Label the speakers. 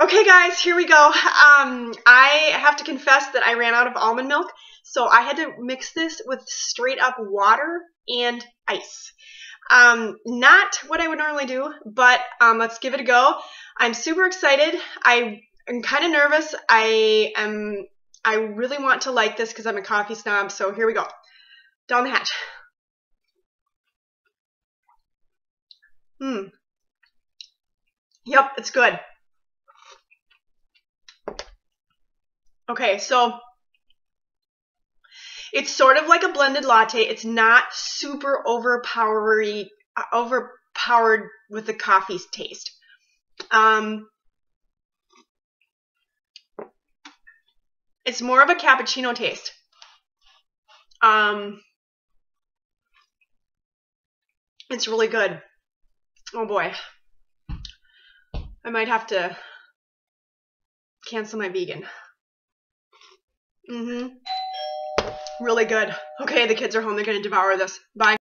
Speaker 1: Okay, guys, here we go. Um, I have to confess that I ran out of almond milk, so I had to mix this with straight up water and ice. Um, not what I would normally do, but um, let's give it a go. I'm super excited. I am kind of nervous. I am. I really want to like this because I'm a coffee snob. So here we go. Down the hatch. Hmm. Yep, it's good. Okay, so it's sort of like a blended latte. It's not super overpowery, overpowered with the coffee taste. Um, it's more of a cappuccino taste. Um, it's really good. Oh boy. I might have to cancel my vegan. Mm-hmm. Really good. Okay, the kids are home. They're going to devour this. Bye.